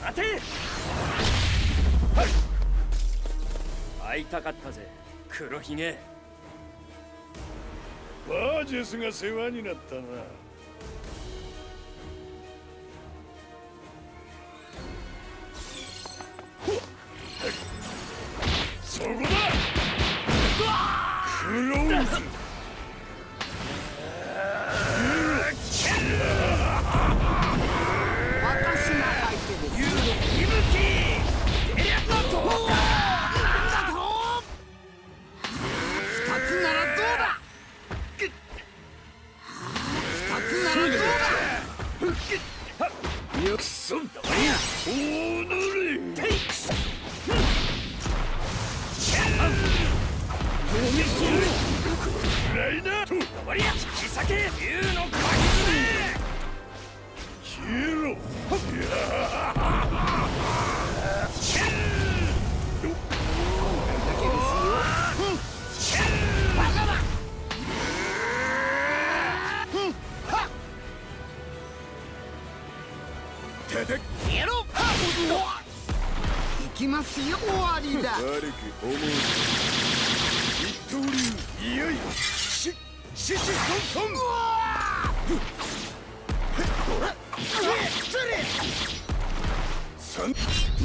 待て。会いたかったぜ黒ひげ。バージェスが世話になったな。き悪く思う一刀流いよいしししそんそん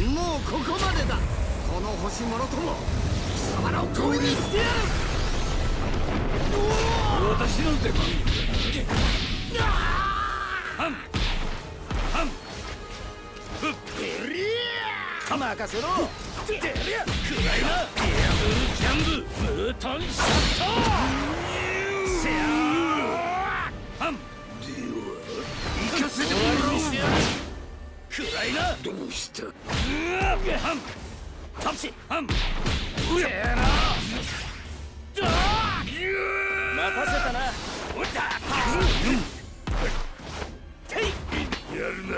もうここまでだこの星もろとも貴様らを攻撃してやる私の出番ハンハンふっ任せろてりゃくらいなギャブルキャンブムートンショットせやハンでは行かせてもらおうしてやるな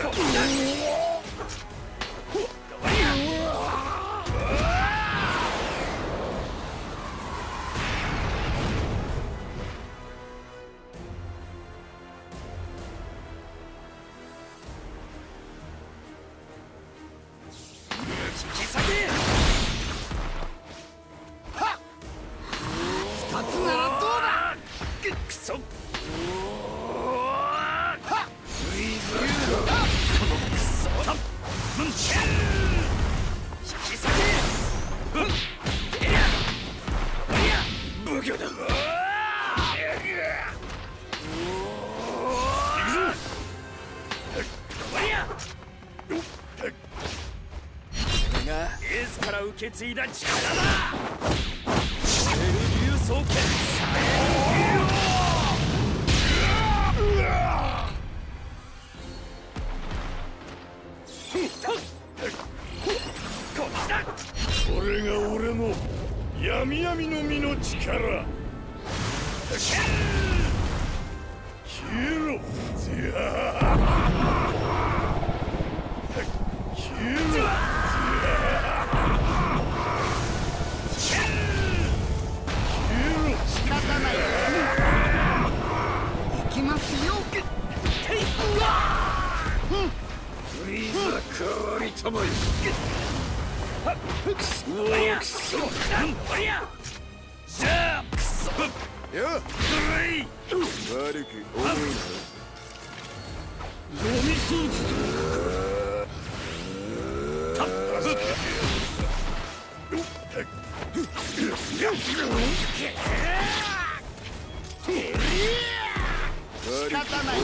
どうしたハンタッチハンうやな待たせたなおったやるな受け継いだ力だシェル流双剣闇闇の実の力。消えろ。よ悪く思うな読み掃除とたっ。仕方ない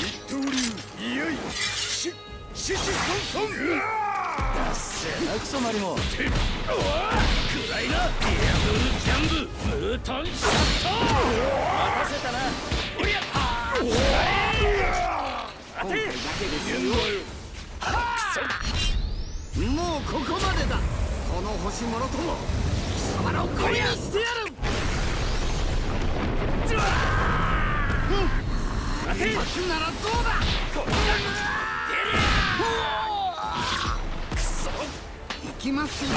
一刀流いよいよシシソンソンだっせなクソマリモくらいなギャブルジャンブムートンショット待たせたなおりゃはーおら当てだけですよもうここまでだこの星もろとも貴様らをこにしてやる待てならどうだこくそ行きますよ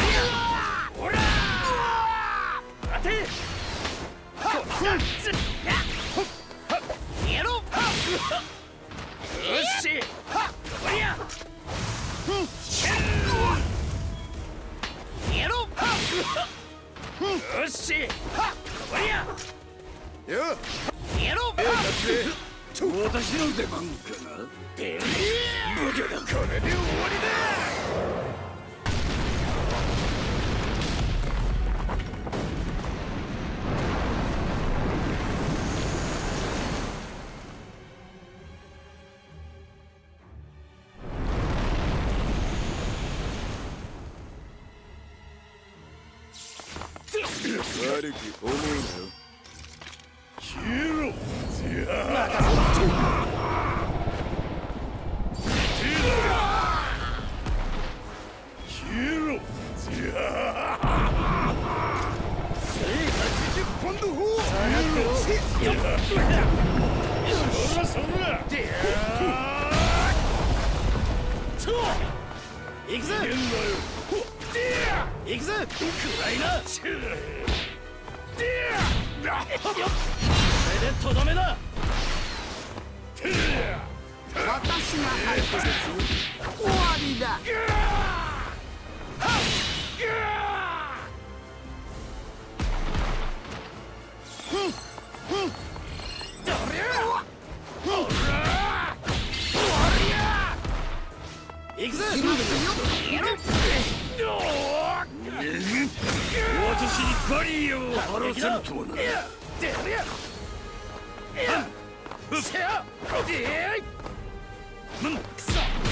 やろう。よし。私の出番かなこれで終わりだ悪く思うよ消えろじゃあ消えろじゃあ80ポンド砲よそらそら行くぜ行くぜ暗いなれでとどめだ。私が解決終わりだ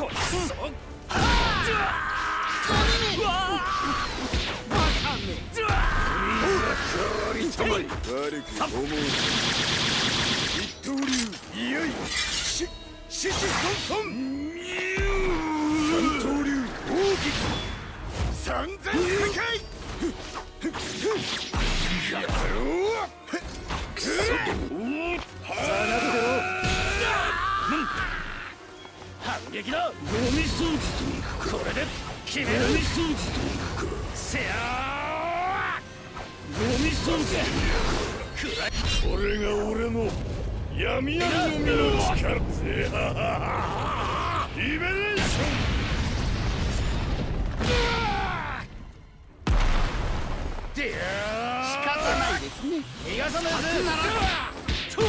りゃ何こっそバカめ悪く思う一刀流い。やいし獅子孫孫三刀流奥義三千世界やろう反撃だ。ゴミ掃除といくか。これで決める。ゴミ掃除といくか。せやゴミ掃除暗いこれが俺の闇闇の実の力ぜ。リベレーシでや仕方ないですね。逃がさないぜ。と。で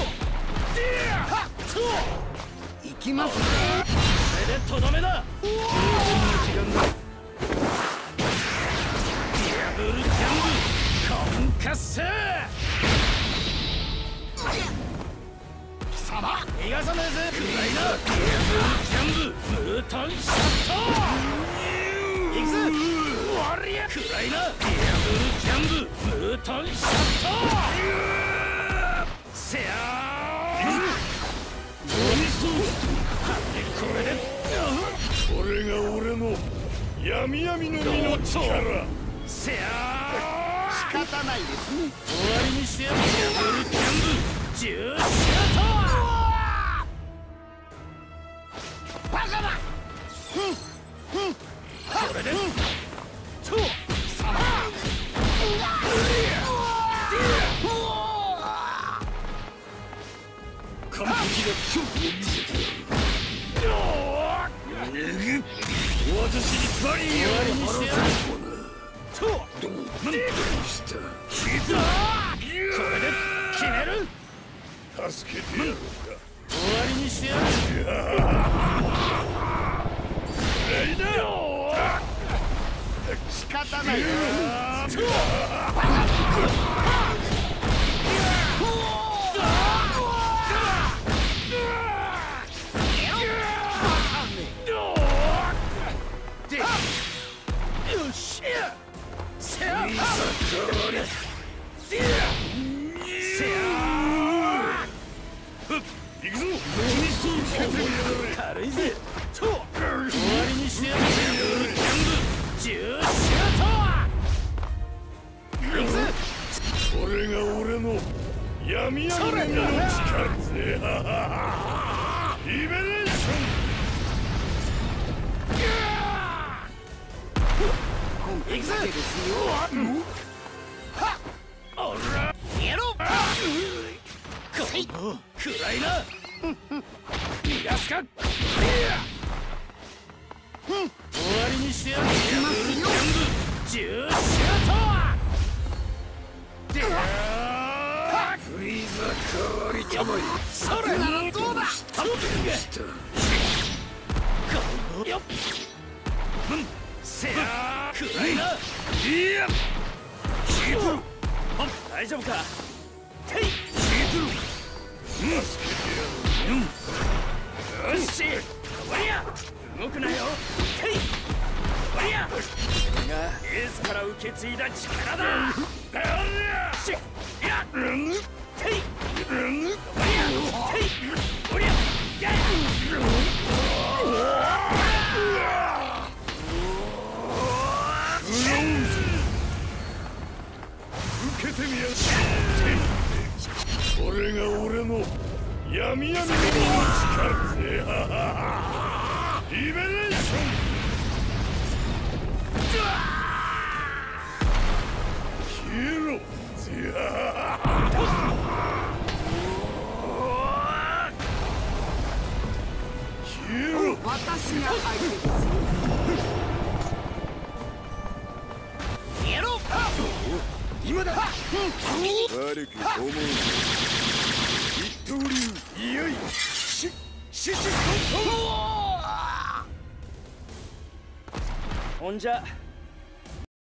やと。行きますねでとどめだ。ョン時間だディアブルジャンブコンカッセ貴様逃がさないぜ暗いなディアブルジャンブムートンシャット行くぜ。おりゃ暗いなディアブルジャンブムートンシャットせやこれが俺の闇闇の実の力。せや仕方ないですね終わりにしてやるディアブルジャンブジューシャットバカだこれでと完璧な私にバリアを張らせるとはなどうしたこれで決める。助けてやろうか終わりにしてやるレイダー仕方ないよ闇闇の実の力ぜリベレーシ今回だけですよおらやろ。うこの暗いな逃がすか終わりにしてやるますよ全部重シュートでフリーザ代わりたまりそれうだ頼むこのよっうんせや暗いないやシープ大丈夫かていシープうんうんよし動くなよてい終わりやこれがエースから受け継いだ力だしいやてい終わりやてい終わりやや受けてみやこれが俺の闇闇の力。リベレーション私が相手です。よやろう。今だ。悪く思う一刀流。いよい。しししほんじゃ